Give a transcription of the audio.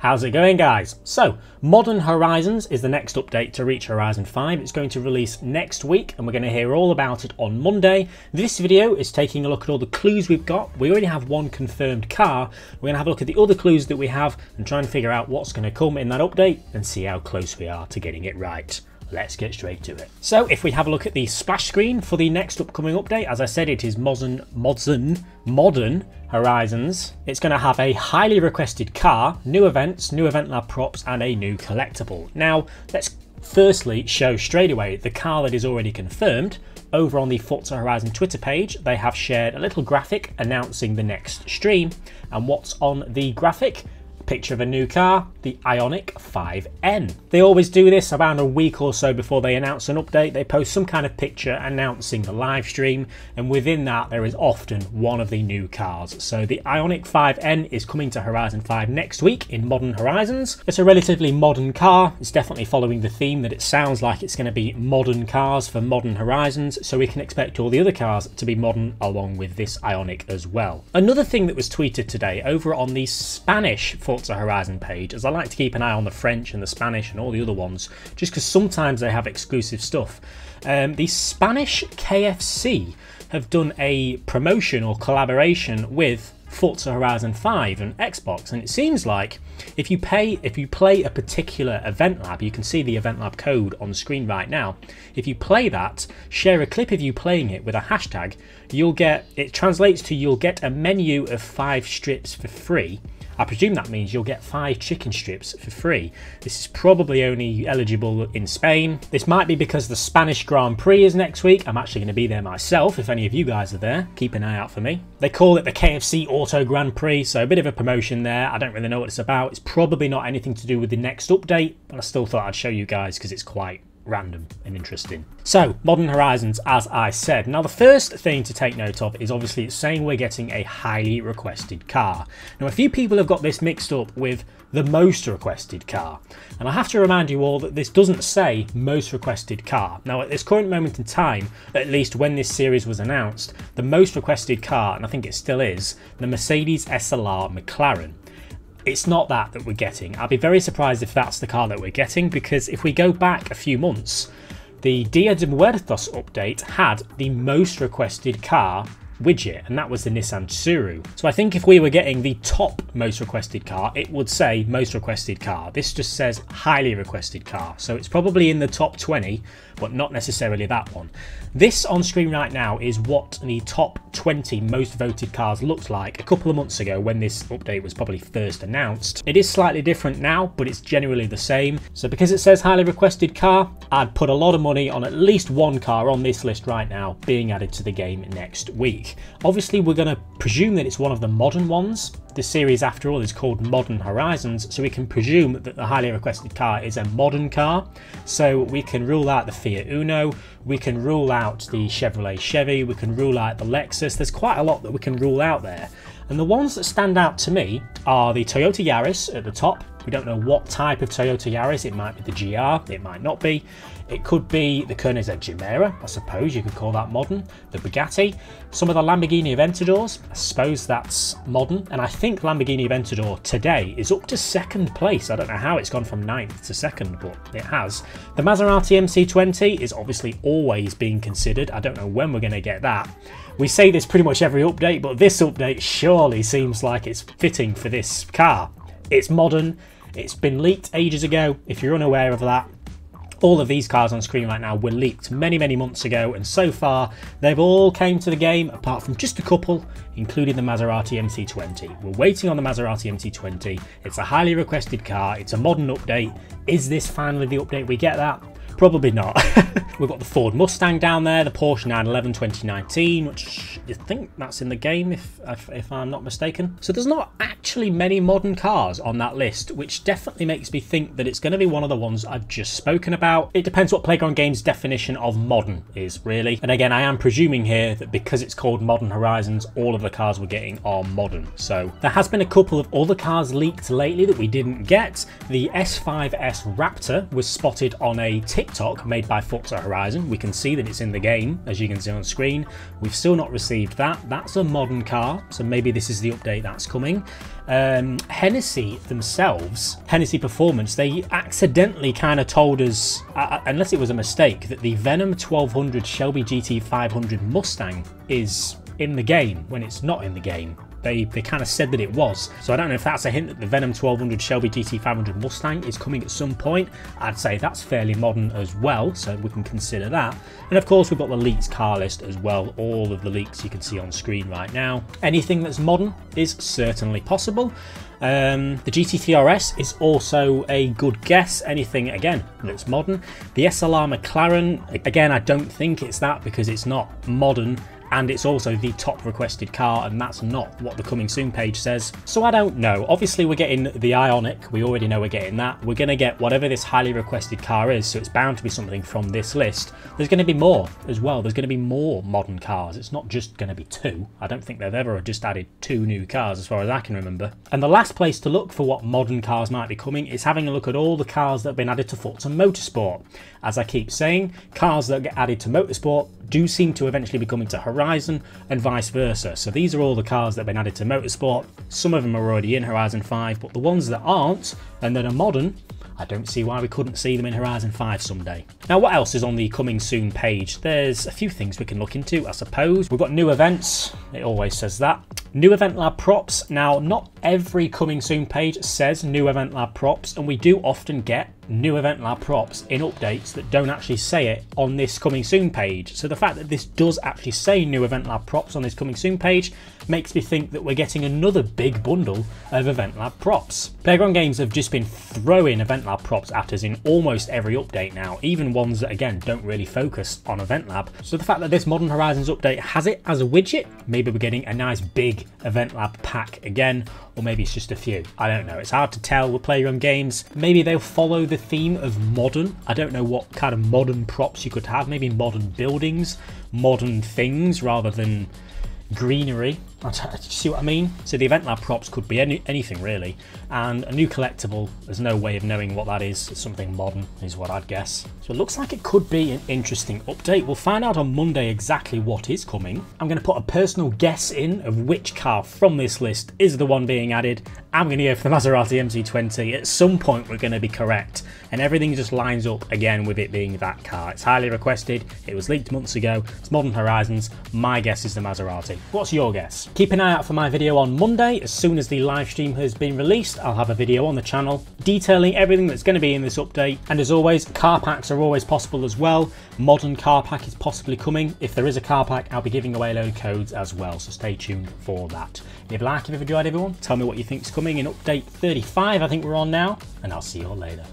How's it going guys? So, Modern Horizons is the next update to reach Horizon 5. It's going to release next week and we're going to hear all about it on Monday. This video is taking a look at all the clues we've got. We already have one confirmed car. We're going to have a look at the other clues that we have and try and figure out what's going to come in that update and see how close we are to getting it right let's get straight to it. So if we have a look at the splash screen for the next upcoming update, as I said, it is modern, modern, modern Horizons. It's going to have a highly requested car, new events, new event lab props, and a new collectible. Now, let's firstly show straight away the car that is already confirmed. Over on the Forza Horizon Twitter page, they have shared a little graphic announcing the next stream. And what's on the graphic? Picture of a new car, the Ioniq 5N. They always do this around a week or so before they announce an update. They post some kind of picture announcing the live stream, and within that, there is often one of the new cars. So the Ioniq 5N is coming to Horizon 5 next week in Modern Horizons. It's a relatively modern car. It's definitely following the theme that it sounds like it's going to be modern cars for Modern Horizons, so we can expect all the other cars to be modern along with this Ioniq as well. Another thing that was tweeted today over on the Spanish Forza Horizon page, as I like to keep an eye on the French and the Spanish and all the other ones, just because sometimes they have exclusive stuff. Um, the Spanish KFC have done a promotion or collaboration with Forza Horizon 5 and Xbox, and it seems like if you pay, if you play a particular event lab, you can see the event lab code on screen right now. If you play that, share a clip of you playing it with a hashtag, you'll get it translates to you'll get a menu of five strips for free I presume that means you'll get five chicken strips for free. This is probably only eligible in Spain. This might be because the Spanish Grand Prix is next week. I'm actually going to be there myself if any of you guys are there. Keep an eye out for me. They call it the KFC Auto Grand Prix, so a bit of a promotion there. I don't really know what it's about. It's probably not anything to do with the next update, but I still thought I'd show you guys because it's quite random and interesting. So, Modern Horizons, as I said. Now, the first thing to take note of is obviously it's saying we're getting a highly requested car. Now, a few people have got this mixed up with the most requested car. And I have to remind you all that this doesn't say most requested car. Now, at this current moment in time, at least when this series was announced, the most requested car, and I think it still is, the Mercedes SLR McLaren it's not that that we're getting. I'd be very surprised if that's the car that we're getting because if we go back a few months, the Dia de Muertos update had the most requested car widget, and that was the Nissan Tsuru. So I think if we were getting the top most requested car, it would say most requested car. This just says highly requested car, so it's probably in the top 20, but not necessarily that one. This on screen right now is what the top 20 most voted cars looked like a couple of months ago when this update was probably first announced. It is slightly different now, but it's generally the same. So because it says highly requested car, I'd put a lot of money on at least one car on this list right now being added to the game next week. Obviously, we're going to presume that it's one of the modern ones. The series, after all, is called Modern Horizons, so we can presume that the highly requested car is a modern car. So we can rule out the Fiat Uno, we can rule out the Chevrolet Chevy, we can rule out the Lexus. There's quite a lot that we can rule out there. And the ones that stand out to me are the Toyota Yaris at the top. We don't know what type of Toyota Yaris. It might be the GR, it might not be. It could be the Koenigsegg Gemera, I suppose you could call that modern. The Bugatti, some of the Lamborghini Aventadors, I suppose that's modern. And I think Lamborghini Aventador today is up to second place. I don't know how it's gone from ninth to second, but it has. The Maserati MC20 is obviously always being considered. I don't know when we're going to get that. We say this pretty much every update, but this update surely seems like it's fitting for this car. It's modern, it's been leaked ages ago. If you're unaware of that, all of these cars on screen right now were leaked many, many months ago, and so far they've all came to the game, apart from just a couple, including the Maserati MC20. We're waiting on the Maserati MC20. It's a highly requested car. It's a modern update. Is this finally the update we get that? Probably not. We've got the Ford Mustang down there, the Porsche 911 2019, which I think that's in the game if, if, if I'm not mistaken. So there's not actually many modern cars on that list, which definitely makes me think that it's going to be one of the ones I've just spoken about. It depends what Playground Games definition of modern is, really. And again, I am presuming here that because it's called Modern Horizons, all of the cars we're getting are modern. So there has been a couple of other cars leaked lately that we didn't get. The S5S Raptor was spotted on a tick TikTok made by Forza Horizon. We can see that it's in the game, as you can see on screen. We've still not received that. That's a modern car, so maybe this is the update that's coming. Um, Hennessey themselves, Hennessey Performance, they accidentally kind of told us, uh, uh, unless it was a mistake, that the Venom 1200 Shelby GT 500 Mustang is in the game when it's not in the game. They, they kind of said that it was. So I don't know if that's a hint that the Venom 1200 Shelby GT 500 Mustang is coming at some point. I'd say that's fairly modern as well, so we can consider that. And of course, we've got the leaks car list as well. All of the leaks you can see on screen right now. Anything that's modern is certainly possible. Um, the GT3 RS is also a good guess. Anything, again, that's modern. The SLR McLaren, again, I don't think it's that because it's not modern and it's also the top requested car and that's not what the coming soon page says. So I don't know. Obviously we're getting the Ioniq we already know we're getting that. We're going to get whatever this highly requested car is, so it's bound to be something from this list. There's going to be more as well. There's going to be more modern cars. It's not just going to be two. I don't think they've ever just added two new cars as far as I can remember. And the last place to look for what modern cars might be coming is having a look at all the cars that have been added to Forza Motorsport. As I keep saying, cars that get added to Motorsport do seem to eventually be coming to Horizon and vice versa. So these are all the cars that have been added to Motorsport. Some of them are already in Horizon 5, but the ones that aren't and that are modern I don't see why we couldn't see them in Horizon 5 someday. Now what else is on the coming soon page? There's a few things we can look into I suppose. We've got new events, it always says that. New Event Lab props. Now not every coming soon page says new Event Lab props and we do often get new Event Lab props in updates that don't actually say it on this coming soon page. So the fact that this does actually say new Event Lab props on this coming soon page makes me think that we're getting another big bundle of Event Lab props. Playground Games have just been throwing Event Lab props at us in almost every update now, even ones that again don't really focus on Event Lab. So the fact that this Modern Horizons update has it as a widget, maybe we're getting a nice big Event Lab pack again, or maybe it's just a few. I don't know. It's hard to tell with Playground Games. Maybe they'll follow the theme of modern. I don't know what kind of modern props you could have. Maybe modern buildings, modern things rather than greenery. See what I mean? So the event lab props could be any, anything really, and a new collectible, there's no way of knowing what that is, it's something modern is what I'd guess. So it looks like it could be an interesting update. We'll find out on Monday exactly what is coming. I'm going to put a personal guess in of which car from this list is the one being added. I'm going to go for the Maserati MC20. At some point we're going to be correct, and everything just lines up again with it being that car. It's highly requested, it was leaked months ago, it's Modern Horizons, my guess is the Maserati. What's your guess? Keep an eye out for my video on Monday. As soon as the live stream has been released, I'll have a video on the channel detailing everything that's going to be in this update. And as always, car packs are always possible as well. Modern car pack is possibly coming. If there is a car pack, I'll be giving away a load of codes as well, so stay tuned for that. If you like, if you've enjoyed everyone, tell me what you think's coming in update 35, I think we're on now, and I'll see you all later.